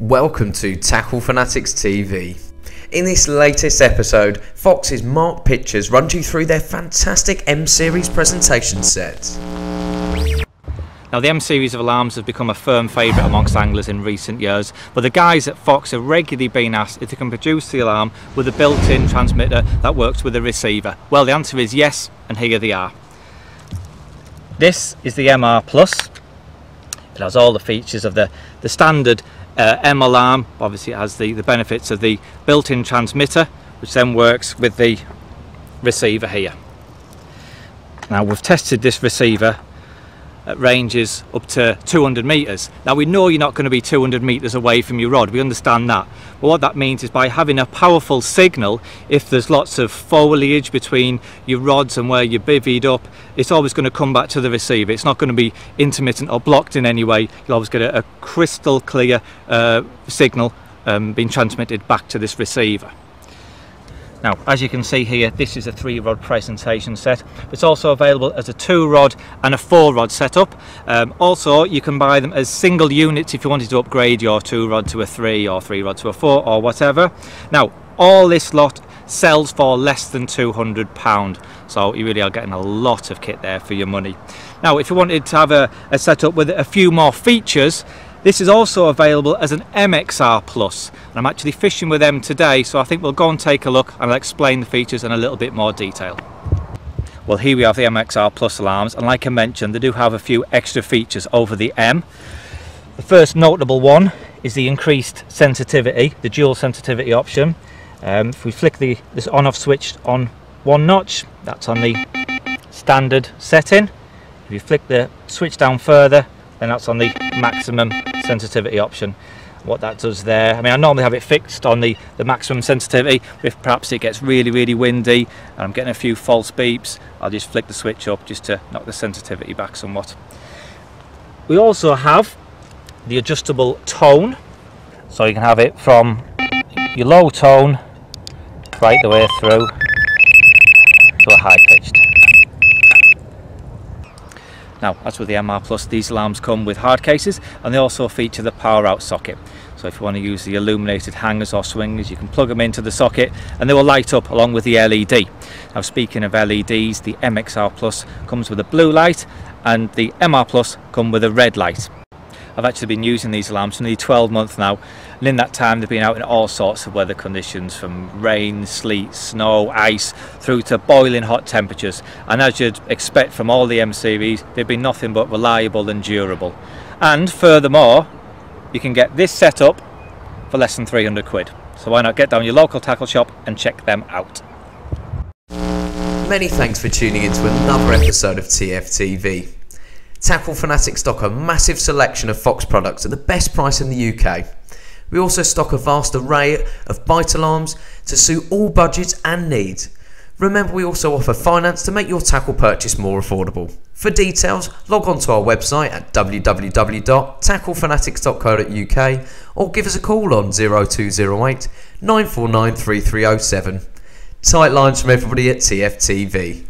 Welcome to Tackle Fanatics TV. In this latest episode, Fox's Mark Pitchers runs you through their fantastic M Series presentation set. Now the M series of alarms have become a firm favourite amongst anglers in recent years, but the guys at Fox have regularly been asked if they can produce the alarm with a built-in transmitter that works with a receiver. Well the answer is yes, and here they are. This is the MR Plus. It has all the features of the, the standard uh, M alarm. Obviously it has the, the benefits of the built-in transmitter, which then works with the receiver here. Now we've tested this receiver ranges up to 200 metres. Now we know you're not going to be 200 metres away from your rod, we understand that. But what that means is by having a powerful signal, if there's lots of foliage between your rods and where you're bivvied up, it's always going to come back to the receiver. It's not going to be intermittent or blocked in any way. You'll always get a, a crystal clear uh, signal um, being transmitted back to this receiver. Now, as you can see here, this is a three rod presentation set. It's also available as a two rod and a four rod setup. Um, also, you can buy them as single units if you wanted to upgrade your two rod to a three or three rod to a four or whatever. Now, all this lot sells for less than £200 so you really are getting a lot of kit there for your money now if you wanted to have a, a setup with a few more features this is also available as an MXR Plus. And I'm actually fishing with them today, so I think we'll go and take a look and I'll explain the features in a little bit more detail. Well, here we have the MXR Plus alarms, and like I mentioned, they do have a few extra features over the M. The first notable one is the increased sensitivity, the dual sensitivity option. Um, if we flick the this on-off switch on one notch, that's on the standard setting. If you flick the switch down further, then that's on the maximum sensitivity option what that does there. I mean I normally have it fixed on the the maximum sensitivity. If perhaps it gets really really windy and I'm getting a few false beeps I'll just flick the switch up just to knock the sensitivity back somewhat. We also have the adjustable tone. So you can have it from your low tone right the way through to a high pitched now, as with the MR Plus, these alarms come with hard cases and they also feature the power out socket. So if you want to use the illuminated hangers or swingers, you can plug them into the socket and they will light up along with the LED. Now speaking of LEDs, the MXR Plus comes with a blue light and the MR Plus come with a red light. I've actually been using these alarms for nearly 12 months now and in that time they've been out in all sorts of weather conditions from rain, sleet, snow, ice through to boiling hot temperatures and as you'd expect from all the M series they've been nothing but reliable and durable and furthermore you can get this setup for less than 300 quid so why not get down your local tackle shop and check them out. Many thanks for tuning in to another episode of TFTV. Tackle Fanatics stock a massive selection of Fox products at the best price in the UK. We also stock a vast array of bite alarms to suit all budgets and needs. Remember, we also offer finance to make your tackle purchase more affordable. For details, log on to our website at www.tacklefanatics.co.uk or give us a call on 0208 949 3307. Tight lines from everybody at TFTV.